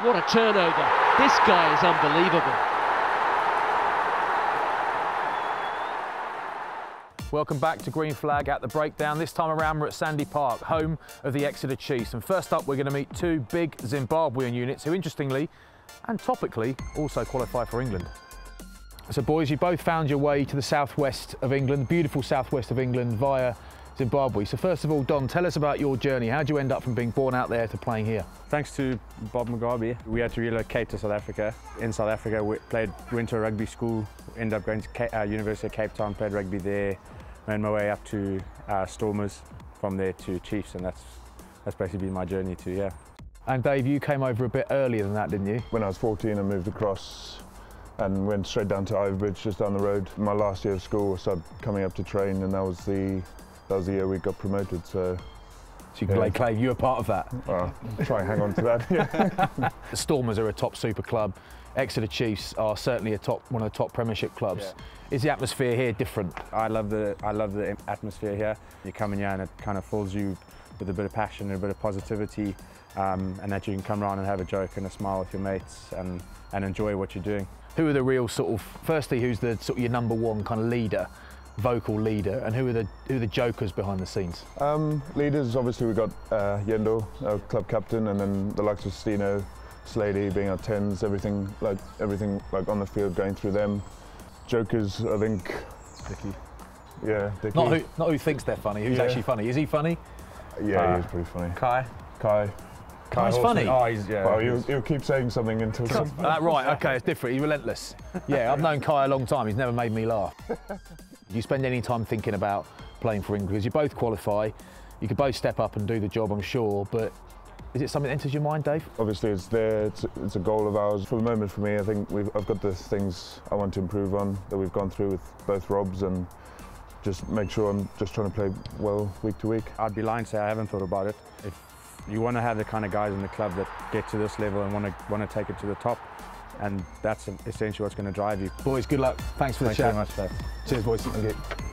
What a turnover. This guy is unbelievable. Welcome back to Green Flag at the breakdown. This time around, we're at Sandy Park, home of the Exeter Chiefs. And first up, we're going to meet two big Zimbabwean units who, interestingly and topically, also qualify for England. So, boys, you both found your way to the southwest of England, beautiful southwest of England, via Zimbabwe. So, first of all, Don, tell us about your journey. How did you end up from being born out there to playing here? Thanks to Bob Mugabe, we had to relocate to South Africa. In South Africa, we played winter rugby school, ended up going to Ca- uh, University of Cape Town, played rugby there, made my way up to uh, Stormers, from there to Chiefs, and that's that's basically been my journey to yeah. And Dave, you came over a bit earlier than that, didn't you? When I was 14, I moved across and went straight down to Ivybridge, just down the road. My last year of school, I started coming up to train, and that was the that was the year we got promoted. So So you can Yeah. lay claim you were part of that. uh, try and hang on to that. Yeah. The Stormers are a top super club. Exeter Chiefs are certainly a top one of the top Premiership clubs. Is the atmosphere here different? I love the I love the atmosphere here. You come in here and it kind of fills you with a bit of passion and a bit of positivity, um, and that you can come around and have a joke and a smile with your mates and and enjoy what you're doing. Who are the real sort of firstly who's the sort of your number one kind of leader, vocal leader, and who are the who are the jokers behind the scenes? Um, leaders, obviously, we've got uh, Yendo, our club captain, and then the likes of Stino, Slady being our tens, everything like everything like on the field going through them. Jokers, I think. Dicky. Yeah, Dickie. Not who not who thinks they're funny, who's Yeah. actually funny. Is he funny? Yeah, Uh, he is pretty funny. Kai. Kai. Kai's Horsley. funny. Oh, he's yeah. Well, he'll, he'll keep saying something until some, Uh, right, okay, it's different. He's relentless. Yeah, I've known Kai a long time. He's never made me laugh. Do you spend any time thinking about playing for England? Because you both qualify, you could both step up and do the job, I'm sure. But is it something that enters your mind, Dave? Obviously, it's there. It's, it's a goal of ours. For the moment, for me, I think we've, I've got the things I want to improve on that we've gone through with both Robs and just make sure I'm just trying to play well week to week. I'd be lying to say I haven't thought about it. If you want to have the kind of guys in the club that get to this level and want to want to take it to the top, and that's essentially what's going to drive you. Boys, good luck. Thanks for the chat. Thanks very much. Cheers, boys. Thank you.